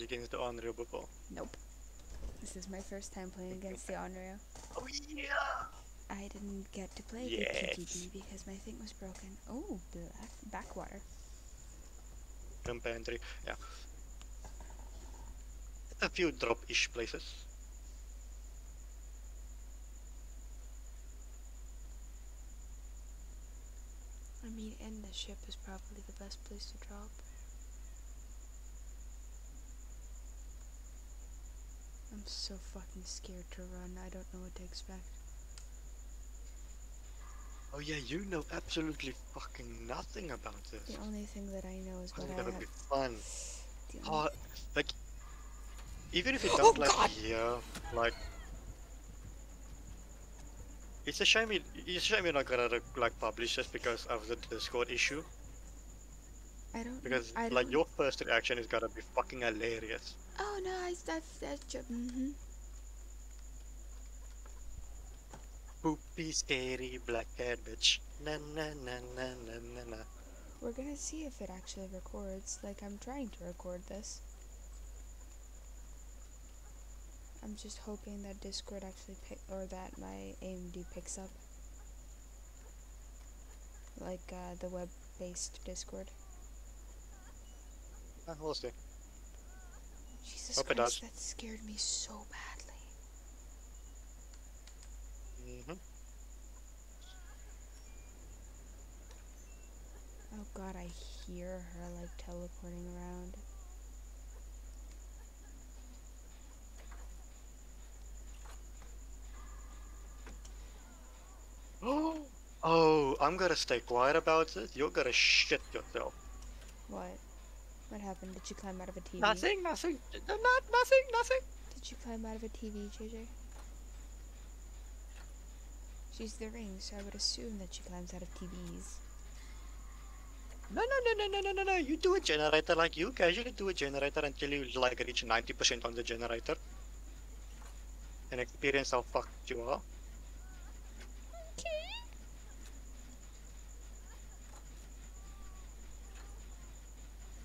played against the Onryo before? Nope. This is my first time playing against the Onryo. Oh yeah! I didn't get to play Yes. good PvP because my thing was broken. Oh, black backwater. Jump entry, yeah. A few drop-ish places. I mean, in the ship is probably the best place to drop. I'm so fucking scared to run. I don't know what to expect. Oh yeah, you know absolutely fucking nothing about this. The only thing that I know is Oh, what it's I gonna have. be fun. Oh, like, even if you Oh, don't like God! hear, like, it's a shame. It, it's a shame you're not gonna like publish just because of the Discord issue. I don't. Because I like don't- your first reaction is gonna be fucking hilarious. Oh no, I, that's that's just. hmm Poopy, scary, black bitch. Na na na na na na na. We're gonna see if it actually records. Like I'm trying to record this. I'm just hoping that Discord actually pick or that my AMD picks up. Like uh, the web-based Discord. Ah, we'll see. Jesus Hope Christ, that scared me so badly. hmm Oh god, I hear her like teleporting around. Oh, I'm gonna stay quiet about it. You're gonna shit yourself. What? What happened? Did you climb out of a TV? Nothing, nothing, not nothing, nothing. Did you climb out of a TV, JJ? She's the ring, so I would assume that she climbs out of TVs. No, no, no, no, no, no, no, no. You do a generator like you casually do a generator until you like reach 90% on the generator. And experience how fucked you are.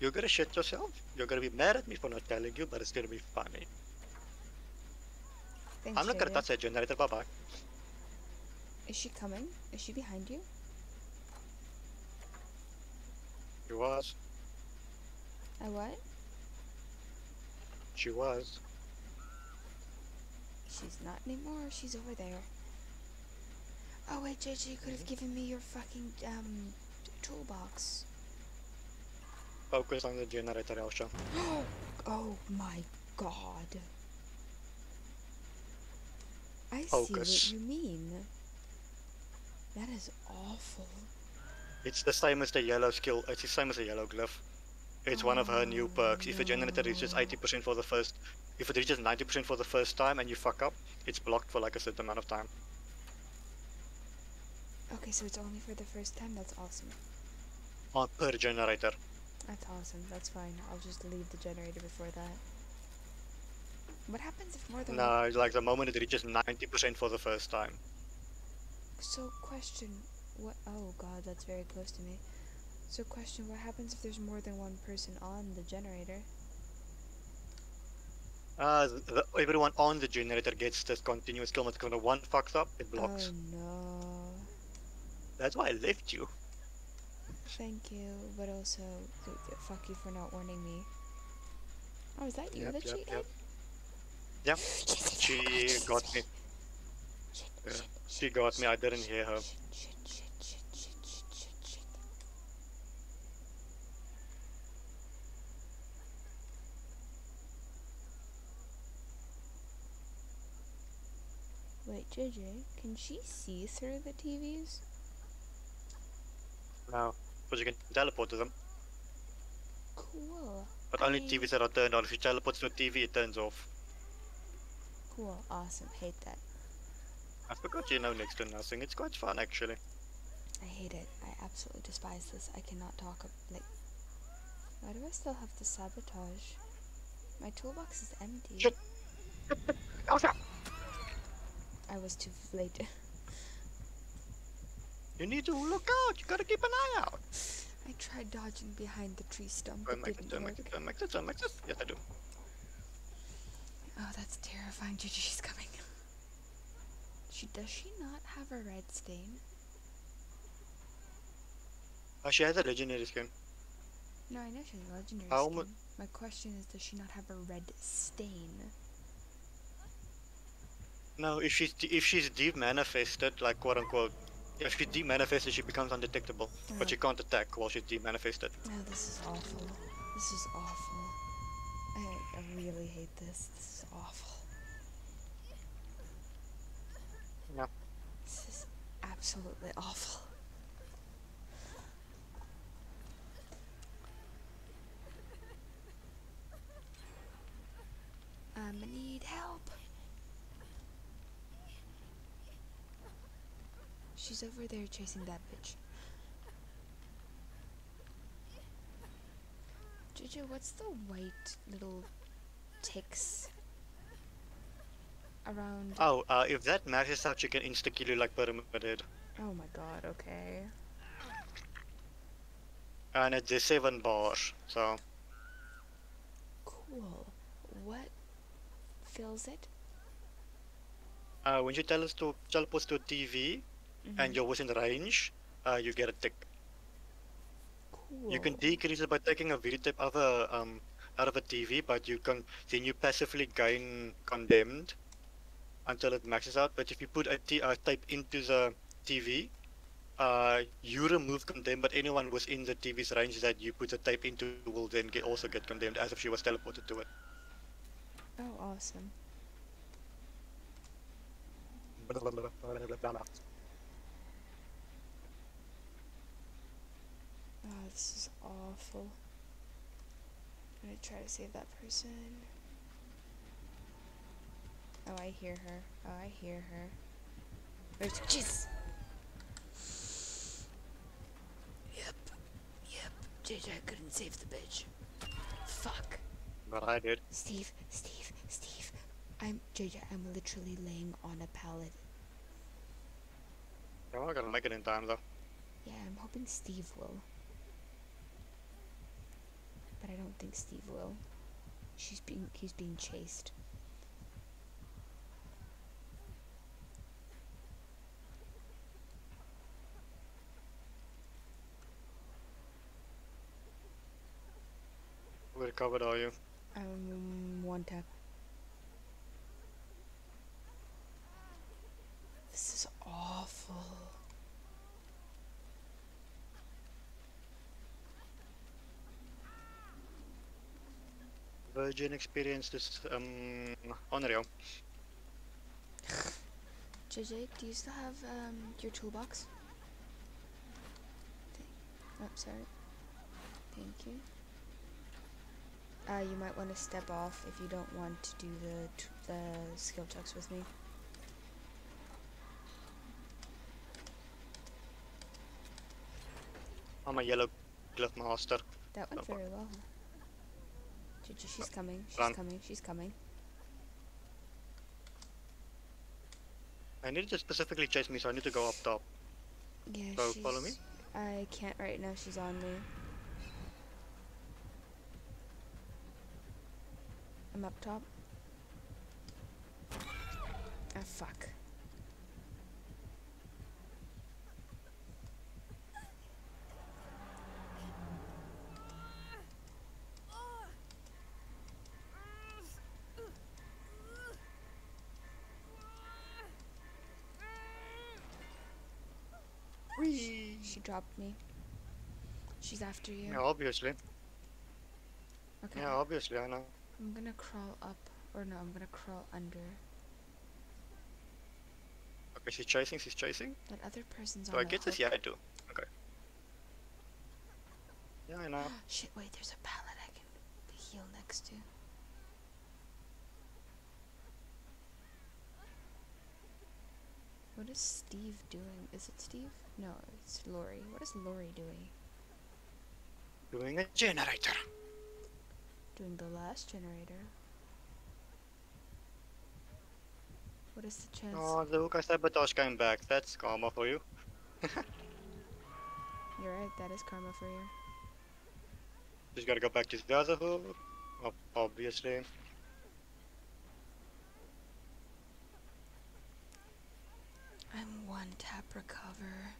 You're gonna shit yourself. You're gonna be mad at me for not telling you, but it's gonna be funny. Thanks, I'm not gonna touch that generator. Bye bye. Is she coming? Is she behind you? She was. I what? She was. She's not anymore. She's over there. Oh wait, JJ, you could have given me your fucking um toolbox. Focus on the generator, Elsha. oh my god. I see what you mean. That is awful. It's the same as the yellow skill. It's the same as the yellow glyph. It's one of her new Oh, perks. If a generator reaches 80% for the first, if it reaches 90% for the first time and you fuck up, it's blocked for like a certain amount of time. Okay, so it's only for the first time. That's awesome. On per generator. That's awesome. That's fine. I'll just leave the generator before that. What happens if more than one? No, it's like the moment it reaches 90% for the first time. So question, what? Oh god, that's very close to me. So question, what happens if there's more than one person on the generator? Uh, the, the- everyone on the generator gets this continuous kill. When one fucks up, it blocks. Oh no. That's why I left you. Thank you, but also fuck you for not warning me. Oh, is that you Yep, that yep, she yep. Yep, she got me. Yeah, She got me. I didn't hear her. Wait, JJ, can she see through the TVs? No, but you can teleport to them. Cool. But only I- TVs that are turned on. If you teleport to a TV, it turns off. Cool. Awesome. Hate that. I forgot you know next to nothing. It's quite fun actually. I hate it. I absolutely despise this. I cannot talk like. Why do I still have the sabotage? My toolbox is empty. Shit. Elsa! Oh, I was too late. You need to look out. You gotta keep an eye out. I tried dodging behind the tree stump. Don't It make it, didn't don't make work. it, don't make this, don't make this. Yes, I do. Oh, that's terrifying. Gigi, she's coming. She does she not have a red stain? Oh, she has a legendary skin. No, I know she has a legendary How skin. My question is, does she not have a red stain? No, if she's if she's demanifested, like quote unquote, if she's demanifested, she becomes undetectable, but she can't attack while she's demanifested. Oh, this is awful. This is awful. I, I really hate this. This is awful. Yeah. This is absolutely awful. Um, I'ma need help. She's over there chasing that bitch. Jojo, what's the white little ticks around? Oh, uh, if that maxes out, you can insta kill you like Pyramid. Oh my god, okay. And it's a seven bars, so Cool. What fills it? uh, when you tell us to teleport to a TV and Mhm. you're within range, uh, you get a tick. cool. You can decrease it by taking a videotape out of a, um, out of a TV, but you can then you passively gain condemned until it maxes out. But if you put a t- uh, tape into the TV, uh, you remove condemned, but anyone within the TV's range that you put the tape into will then get also get condemned as if she was teleported to it. Oh, awesome. Oh, this is awful. I'm gonna try to save that person. Oh, I hear her. Oh, I hear her. Where's jeez? Yep. Yep. JJ couldn't save the bitch. Fuck. But I did. Steve, Steve, Steve. I'm JJ. I'm literally laying on a pallet. I'm not gonna make it in time though. Yeah, I'm hoping Steve will. But I don't think Steve will. She's being he's being chased. Where covered are you? Um one tap. This is awful. Virgin experienced this um Unreal. JJ, do you still have um your toolbox? Oh, sorry. Thank you. Uh, you might want to step off if you don't want to do the t- the skill checks with me. I'm a yellow glove master. That went very well. JJ, she's coming. She's Run. coming. She's coming. I need to specifically chase me, so I need to go up top. Yeah, So, she's. follow me? I can't right now. She's on me. I'm up top. Ah, fuck. She dropped me. She's after you. Yeah, obviously. Okay. Yeah, obviously, I know. I'm gonna crawl up, or no, I'm gonna crawl under. Okay, she's chasing, she's chasing. That other person's Do on I get this? Yeah, I do. Okay. Yeah, I know. Shit, wait, there's a pallet I can heal next to. What is Steve doing? Is it Steve? No, it's Lori. What is Lori doing? Doing a generator. Doing the last generator. What is the chance? Oh, the Hookah Sabotage came back. That's karma for you. You're right, that is karma for you. Just gotta go back to the other hook. Ob- Obviously. Untap recover.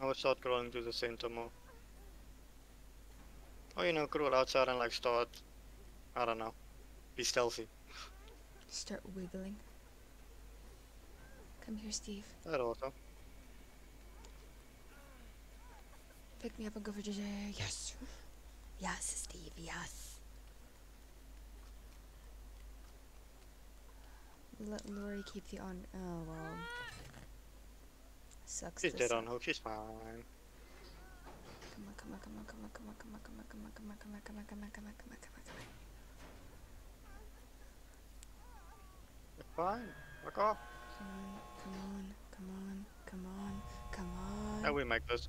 I would start crawling to the center more. Or oh, you know, crawl outside and like start I don't know. Be stealthy. Start wiggling. Come here, Steve. That also. Pick me up and go for JJ. Yes. Yes, Steve, yes. Let Lori keep the on. Oh, well. Sucks She's dead on hook, she's fine. Come on, come on, come on, come on, come on, come on, come on, come on, come on, come on, come on, come on, come on, come on, come on, come on. Fine. Fuck off. Come on, come on, come on, come on, come on. Now we make this.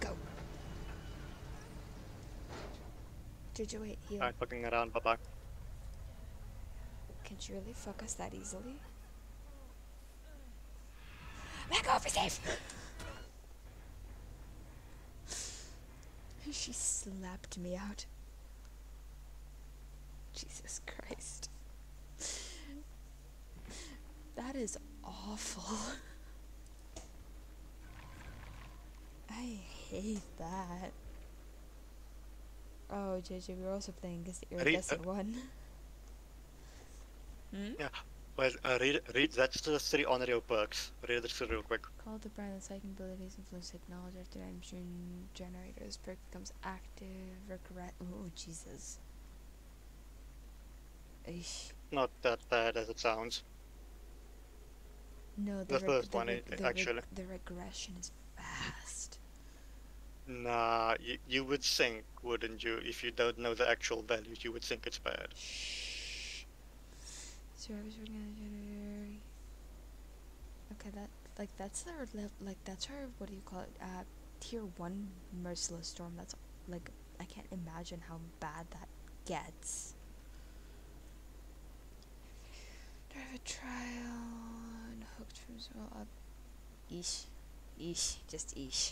Go. JJ, wait, heal. Alright, fucking around, bye bye. Can she really fuck us that easily? Back off, safe! she slapped me out. Jesus Christ. That is awful. I hate that. Oh, JJ, we were also playing against the iridescent one. Hmm? Well, uh, read, read, that's the three Onryo perks. Read it real quick. Call of Brine and psychic abilities influence technology after dimension generators. Perk becomes active. Regret. Oh, Jesus. Eesh. Not that bad as it sounds. No, The first one, the reg- actually. the regression is fast. Nah, you, you would think, wouldn't you? If you don't know the actual values, you would think it's bad. Shh. Service generator. Okay, that like that's our. Like that's our what do you call it? Uh, tier one merciless storm. That's like I can't imagine how bad that gets. Drive a trial and hooked from zero up. Eesh, eesh, just eesh.